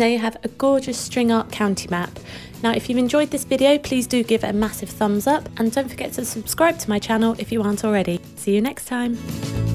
now you have a gorgeous string art county map. Now if you've enjoyed this video please do give it a massive thumbs up and don't forget to subscribe to my channel if you aren't already. See you next time!